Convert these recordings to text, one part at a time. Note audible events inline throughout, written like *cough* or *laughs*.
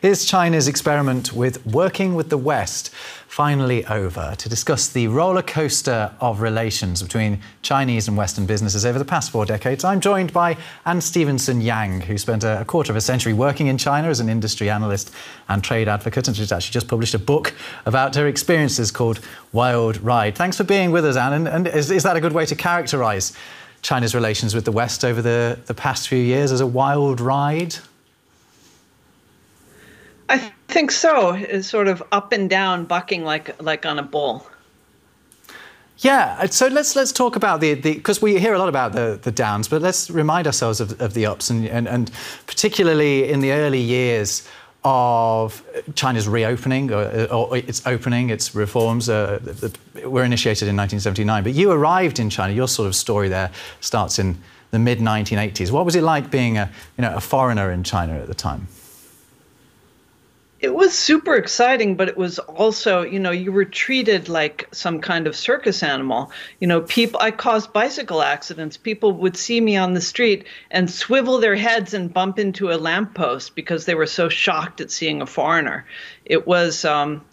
Is China's experiment with working with the West finally over? To discuss the roller coaster of relations between Chinese and Western businesses over the past four decades, I'm joined by Anne Stevenson Yang, who spent a quarter of a century working in China as an industry analyst and trade advocate, and she's actually just published a book about her experiences called Wild Ride. Thanks for being with us, Anne. And, and is, is that a good way to characterise China's relations with the West over the, the past few years as a wild ride? I think so. It's sort of up and down, bucking like like on a bull. Yeah, so let's let's talk about the because we hear a lot about the the downs, but let's remind ourselves of, of the ups and, and and particularly in the early years of China's reopening or, or its opening, its reforms uh, were initiated in 1979. But you arrived in China. Your sort of story there starts in the mid 1980s. What was it like being a you know a foreigner in China at the time? It was super exciting, but it was also, you know, you were treated like some kind of circus animal. You know, people, I caused bicycle accidents. People would see me on the street and swivel their heads and bump into a lamppost because they were so shocked at seeing a foreigner. It was, um,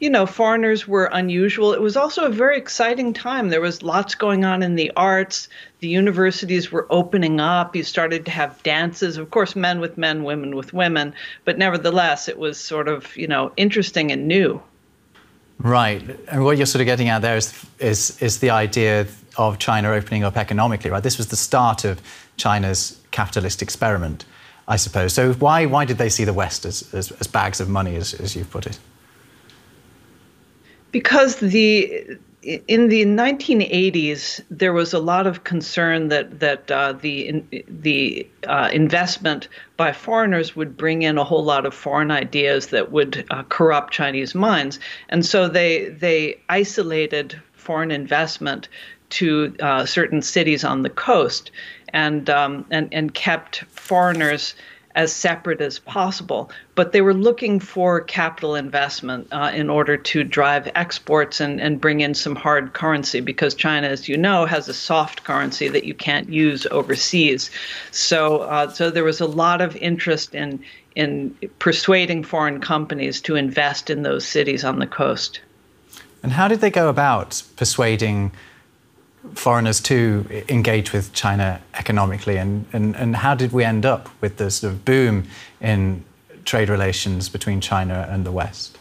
you know, foreigners were unusual. It was also a very exciting time. There was lots going on in the arts. The universities were opening up. You started to have dances, of course, men with men, women with women, but nevertheless, it was sort of, you know, interesting and new. Right. And what you're sort of getting at there is, is, is the idea of China opening up economically, right? This was the start of China's capitalist experiment, I suppose. So why, why did they see the West as, as, as bags of money, as, as you've put it? Because the in the 1980s there was a lot of concern that that uh, the the uh, investment by foreigners would bring in a whole lot of foreign ideas that would uh, corrupt Chinese minds, and so they they isolated foreign investment to uh, certain cities on the coast, and um, and and kept foreigners as separate as possible. But they were looking for capital investment uh, in order to drive exports and, and bring in some hard currency because China, as you know, has a soft currency that you can't use overseas. So, uh, so there was a lot of interest in in persuading foreign companies to invest in those cities on the coast. And how did they go about persuading? Foreigners to engage with China economically, and, and, and how did we end up with the sort of boom in trade relations between China and the West?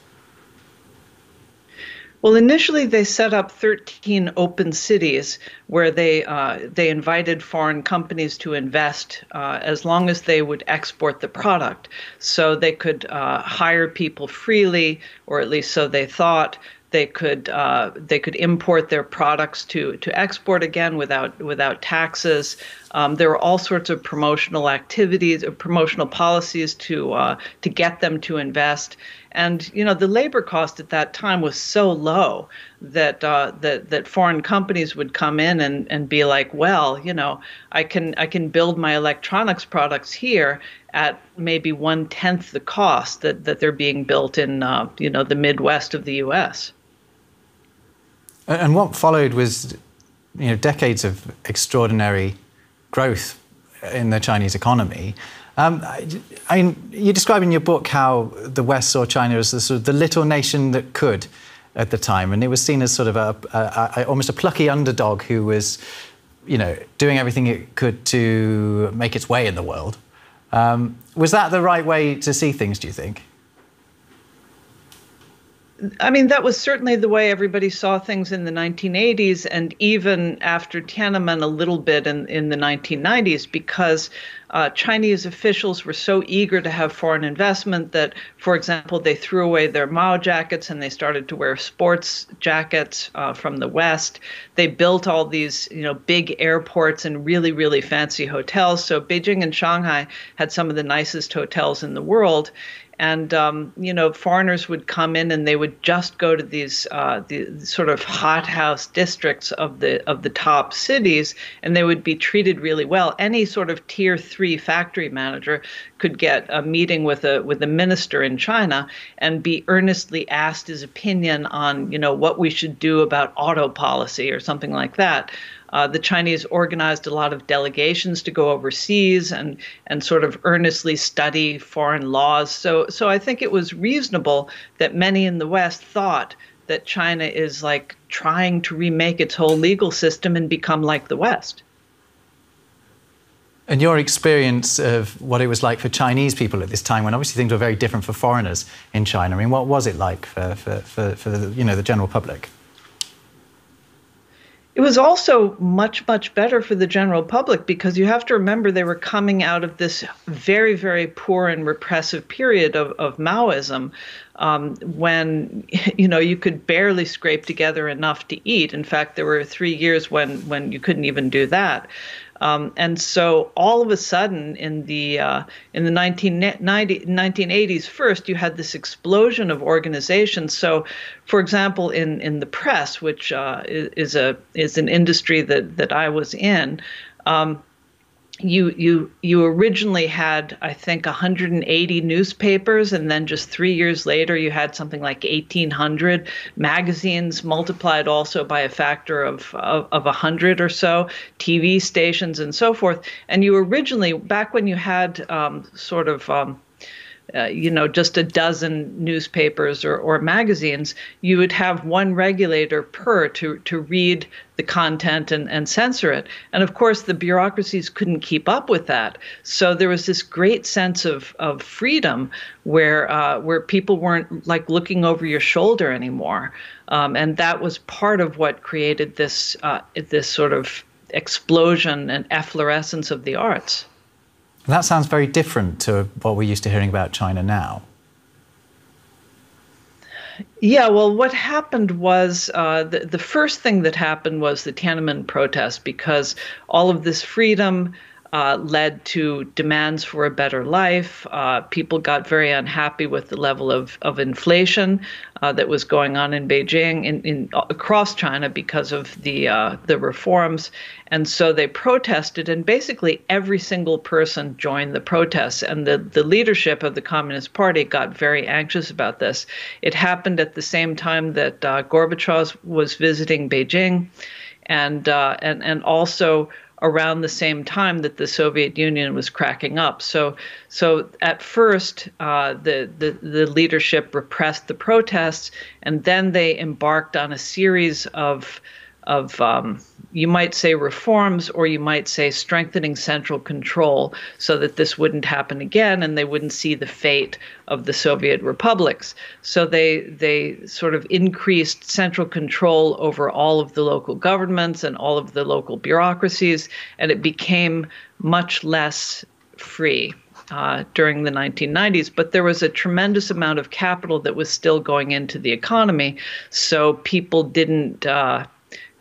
Well, initially they set up 13 open cities where they uh, they invited foreign companies to invest uh, as long as they would export the product. So they could uh, hire people freely, or at least so they thought. They could uh, they could import their products to to export again without without taxes. Um, there were all sorts of promotional activities, or uh, promotional policies to uh, to get them to invest. And you know the labor cost at that time was so low that uh, that that foreign companies would come in and, and be like, well, you know, I can I can build my electronics products here at maybe one tenth the cost that, that they're being built in uh, you know the Midwest of the U.S. And what followed was, you know, decades of extraordinary growth in the Chinese economy. Um, I, you describe in your book how the West saw China as the, sort of the little nation that could at the time, and it was seen as sort of a, a, a, almost a plucky underdog who was, you know, doing everything it could to make its way in the world. Um, was that the right way to see things? Do you think? I mean, that was certainly the way everybody saw things in the 1980s and even after Tiananmen a little bit in, in the 1990s because uh, Chinese officials were so eager to have foreign investment that, for example, they threw away their Mao jackets and they started to wear sports jackets uh, from the West. They built all these, you know, big airports and really, really fancy hotels. So Beijing and Shanghai had some of the nicest hotels in the world and um, you know foreigners would come in and they would just go to these uh, the sort of hothouse districts of the of the top cities and they would be treated really well any sort of tier three factory manager could get a meeting with a with a minister in China and be earnestly asked his opinion on you know what we should do about auto policy or something like that. Uh, the Chinese organized a lot of delegations to go overseas and and sort of earnestly study foreign laws. So so I think it was reasonable that many in the West thought that China is like trying to remake its whole legal system and become like the West. And your experience of what it was like for Chinese people at this time, when obviously things were very different for foreigners in China. I mean, what was it like for, for, for, for the, you know, the general public? It was also much, much better for the general public because you have to remember they were coming out of this very, very poor and repressive period of, of Maoism um, when *laughs* you know you could barely scrape together enough to eat. In fact, there were three years when when you couldn't even do that. Um, and so all of a sudden in the uh, in the 1990, 1980s first you had this explosion of organizations. So for example in in the press which uh, is, a is an industry that that I was in um, you you you originally had I think 180 newspapers and then just 3 years later you had something like 1800 magazines multiplied also by a factor of of, of 100 or so TV stations and so forth. And you originally back when you had um, sort of um, uh, you know, just a dozen newspapers or, or magazines, you would have one regulator per to, to read the content and, and censor it. And of course, the bureaucracies couldn't keep up with that. So there was this great sense of, of freedom where, uh, where people weren't like looking over your shoulder anymore. Um, and that was part of what created this, uh, this sort of explosion and efflorescence of the arts. That sounds very different to what we're used to hearing about China now. Yeah, well, what happened was uh, the, the first thing that happened was the Tiananmen protest because all of this freedom uh, led to demands for a better life. Uh, people got very unhappy with the level of, of inflation uh, that was going on in Beijing, in, in across China because of the uh, the reforms, and so they protested. And basically, every single person joined the protests, and the the leadership of the Communist Party got very anxious about this. It happened at the same time that uh, Gorbachev was visiting Beijing, and uh, and and also around the same time that the Soviet Union was cracking up. So, so at first, uh, the, the the leadership repressed the protests, and then they embarked on a series of of um, you might say reforms or you might say strengthening central control so that this wouldn't happen again and they wouldn't see the fate of the Soviet republics. So they they sort of increased central control over all of the local governments and all of the local bureaucracies and it became much less free. Uh, during the 1990s, but there was a tremendous amount of capital that was still going into the economy, so people didn't uh,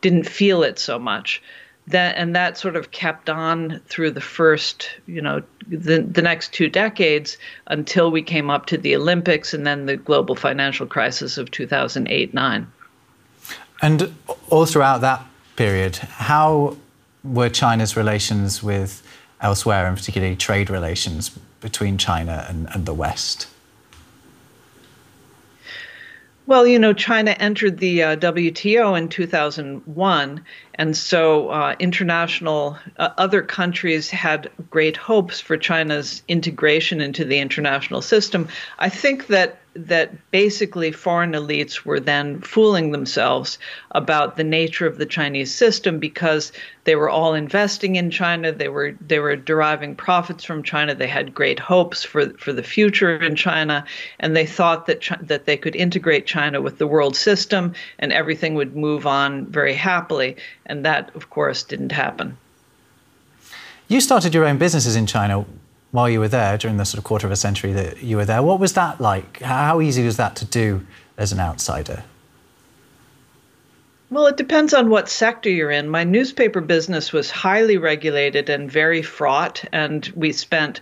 didn't feel it so much. That and that sort of kept on through the first, you know, the the next two decades until we came up to the Olympics and then the global financial crisis of 2008-9. And all throughout that period, how were China's relations with elsewhere, and particularly trade relations between China and, and the West? Well, you know, China entered the uh, WTO in 2001, and so uh, international uh, other countries had great hopes for China's integration into the international system. I think that that basically foreign elites were then fooling themselves about the nature of the Chinese system because they were all investing in China. They were they were deriving profits from China. They had great hopes for for the future in China, and they thought that that they could integrate China with the world system and everything would move on very happily. And that, of course, didn't happen. You started your own businesses in China while you were there during the sort of quarter of a century that you were there. What was that like? How easy was that to do as an outsider? Well, it depends on what sector you're in. My newspaper business was highly regulated and very fraught, and we spent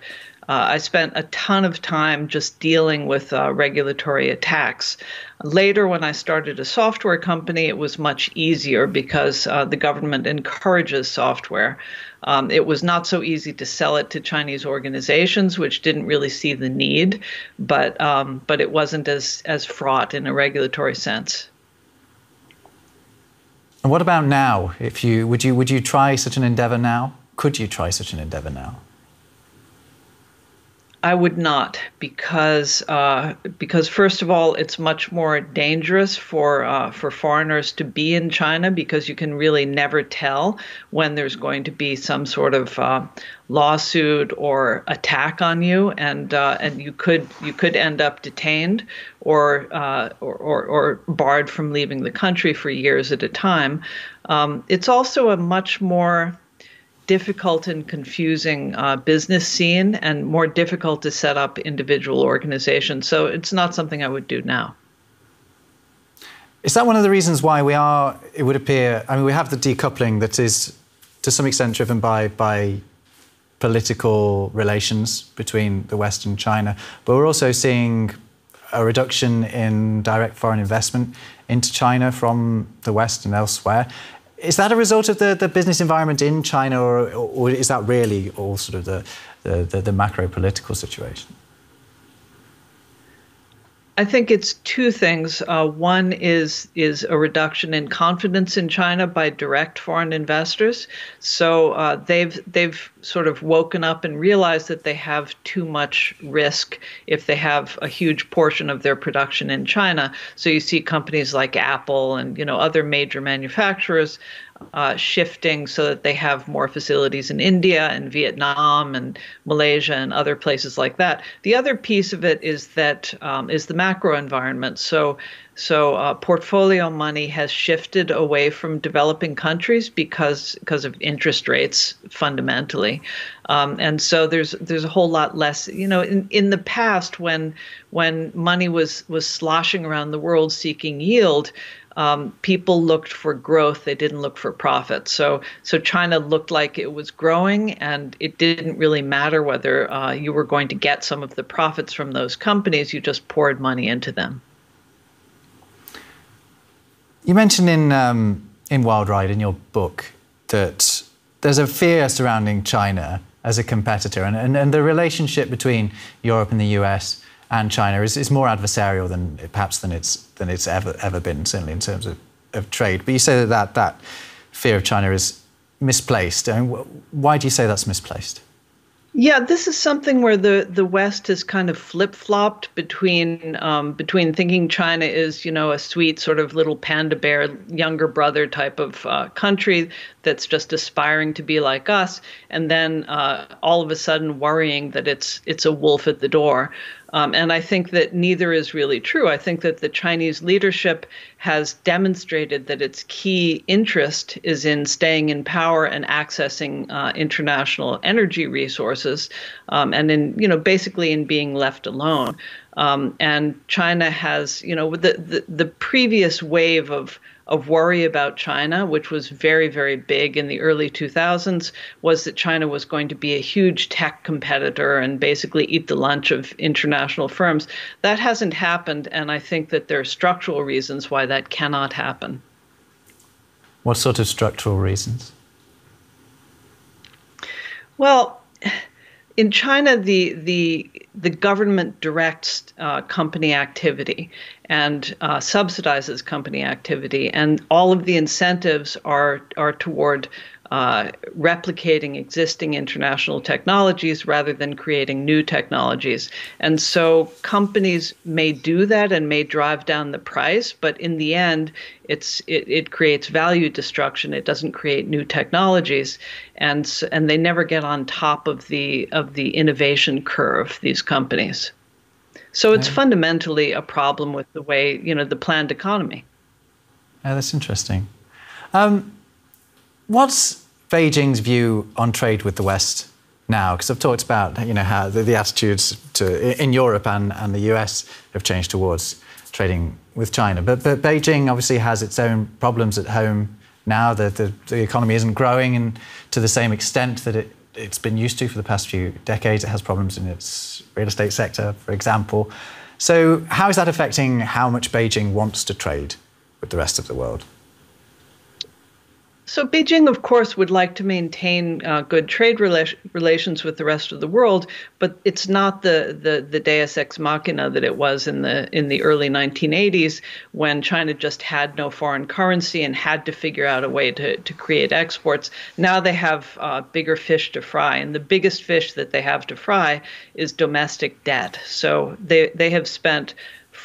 uh, I spent a ton of time just dealing with uh, regulatory attacks. Later, when I started a software company, it was much easier because uh, the government encourages software. Um, it was not so easy to sell it to Chinese organizations, which didn't really see the need, but um, but it wasn't as as fraught in a regulatory sense. And what about now? If you would you would you try such an endeavor now? Could you try such an endeavor now? I would not because uh, because first of all, it's much more dangerous for uh, for foreigners to be in China because you can really never tell when there's going to be some sort of uh, lawsuit or attack on you, and uh, and you could you could end up detained or, uh, or, or or barred from leaving the country for years at a time. Um, it's also a much more difficult and confusing uh, business scene and more difficult to set up individual organizations. So it's not something I would do now. Is that one of the reasons why we are, it would appear, I mean, we have the decoupling that is to some extent driven by, by political relations between the West and China, but we're also seeing a reduction in direct foreign investment into China from the West and elsewhere. Is that a result of the, the business environment in China, or, or is that really all sort of the, the, the, the macro political situation? I think it's two things. Uh, one is is a reduction in confidence in China by direct foreign investors. So uh, they've they've sort of woken up and realized that they have too much risk if they have a huge portion of their production in China. So you see companies like Apple and you know other major manufacturers uh, shifting so that they have more facilities in India and Vietnam and Malaysia and other places like that. The other piece of it is that um, is the macro environment. So so uh, portfolio money has shifted away from developing countries because because of interest rates fundamentally, um, and so there's there's a whole lot less. You know, in, in the past when when money was was sloshing around the world seeking yield, um, people looked for growth; they didn't look for profit. So, so China looked like it was growing, and it didn't really matter whether uh, you were going to get some of the profits from those companies. You just poured money into them. You mentioned in um, in Wild Ride in your book that there's a fear surrounding China as a competitor, and, and, and the relationship between Europe and the US and China is, is more adversarial than perhaps than it's than it's ever ever been, certainly in terms of, of trade. But you say that, that that fear of China is misplaced. I mean, why do you say that's misplaced? Yeah, this is something where the, the West has kind of flip flopped between um, between thinking China is you know a sweet sort of little panda bear younger brother type of uh, country that's just aspiring to be like us, and then uh, all of a sudden worrying that it's it's a wolf at the door. Um, and I think that neither is really true. I think that the Chinese leadership has demonstrated that its key interest is in staying in power and accessing uh, international energy resources, um, and in you know basically in being left alone. Um, and China has you know the, the the previous wave of of worry about China, which was very, very big in the early 2000s, was that China was going to be a huge tech competitor and basically eat the lunch of international firms. That hasn't happened, and I think that there are structural reasons why that cannot happen. What sort of structural reasons? Well, in China, the the the government directs uh, company activity and uh, subsidizes company activity, and all of the incentives are are toward uh, replicating existing international technologies rather than creating new technologies. And so companies may do that and may drive down the price, but in the end, it's it, it creates value destruction. It doesn't create new technologies, and and they never get on top of the of the innovation curve. These companies. So it's fundamentally a problem with the way you know the planned economy. Yeah, that's interesting. Um, What's Beijing's view on trade with the West now? Because I've talked about you know how the, the, attitudes to in Europe and, and the US have changed towards trading with China. But, but Beijing obviously has its own problems at home now. The, the, the economy isn't growing and to the same extent that it it's been used to for the past few decades. It has problems in its real estate sector, for example. So, how is that affecting how much Beijing wants to trade with the rest of the world? So Beijing, of course, would like to maintain uh, good trade rela- relations with the rest of the world, but it's not the, the the Deus ex machina that it was in the in the early 1980s when China just had no foreign currency and had to figure out a way to to create exports. Now they have uh, bigger fish to fry, and the biggest fish that they have to fry is domestic debt. So they they have spent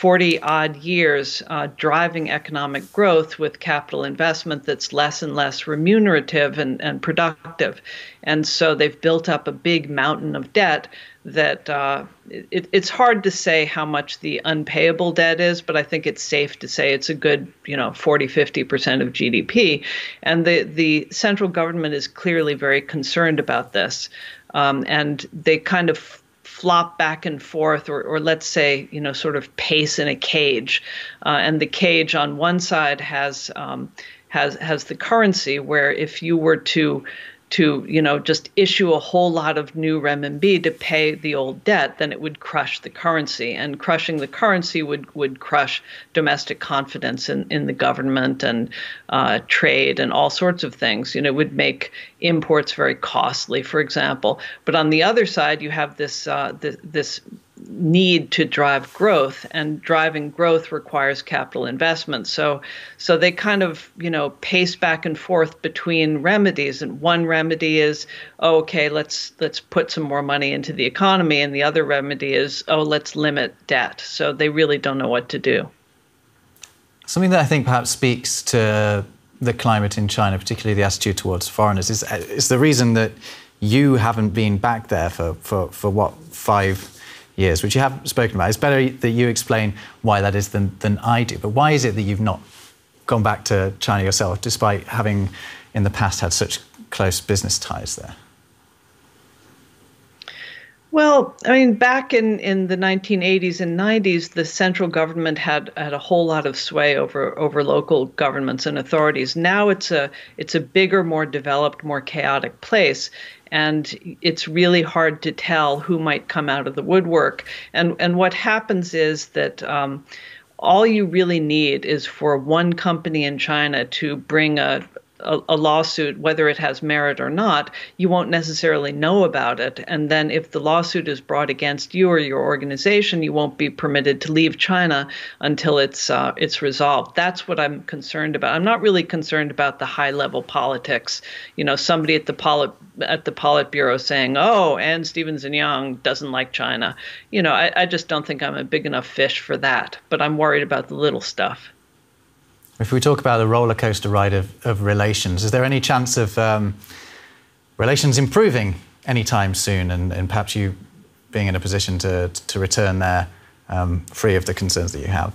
40 odd years uh, driving economic growth with capital investment that's less and less remunerative and, and productive. And so they've built up a big mountain of debt that uh, it, it's hard to say how much the unpayable debt is, but I think it's safe to say it's a good, you know, 40, 50% of GDP. And the, the central government is clearly very concerned about this. Um, and they kind of flop back and forth, or, or let's say, you know, sort of pace in a cage. Uh, and the cage on one side has um, has has the currency where if you were to to you know just issue a whole lot of new renminbi to pay the old debt, then it would crush the currency, and crushing the currency would would crush domestic confidence in, in the government and uh, trade and all sorts of things. You know, it would make imports very costly, for example. But on the other side, you have this uh, this, this need to drive growth and driving growth requires capital investment. So so they kind of you know pace back and forth between remedies and one remedy is oh, okay let's let's put some more money into the economy and the other remedy is oh let's limit debt. So they really don't know what to do. Something that i think perhaps speaks to the climate in china particularly the attitude towards foreigners is is the reason that you haven't been back there for for for what five years, which you have spoken about. It's better that you explain why that is than, than I do. But why is it that you've not gone back to China yourself, despite having in the past had such close business ties there? Well, I mean, back in, in the 1980s and 90s, the central government had, had a whole lot of sway over over local governments and authorities. Now it's a it's a bigger, more developed, more chaotic place, and it's really hard to tell who might come out of the woodwork. And and what happens is that. Um, all you really need is for one company in China to bring a, a, a, lawsuit, whether it has merit or not, you won't necessarily know about it. And then if the lawsuit is brought against you or your organization, you won't be permitted to leave China until it's uh, it's resolved. That's what I'm concerned about. I'm not really concerned about the high level politics. You know, somebody at the polit at the Politburo saying, "Oh, Anne Stevenson Yang doesn't like China." You know, I, I just don't think I'm a big enough fish for that. But I'm worried about the little stuff. If we talk about the roller coaster ride of, of relations, is there any chance of um, relations improving anytime soon and, and, perhaps you being in a position to, to return there um, free of the concerns that you have?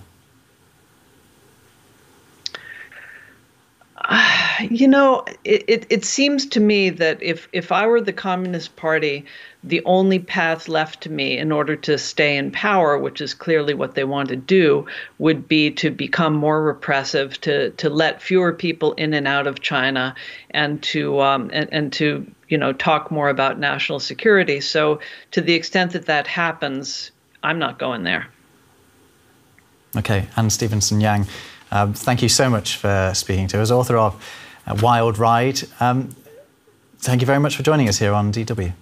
*sighs* you know, it, it, it, seems to me that if, if I were the Communist Party, the only path left to me in order to stay in power, which is clearly what they want to do, would be to become more repressive, to, to let fewer people in and out of China, and to um, and, and to you know talk more about national security. So to the extent that that happens, I'm not going there. Okay, Anne Stevenson Yang. Um, thank you so much for speaking to us, author of Wild Ride. Um, thank you very much for joining us here on DW.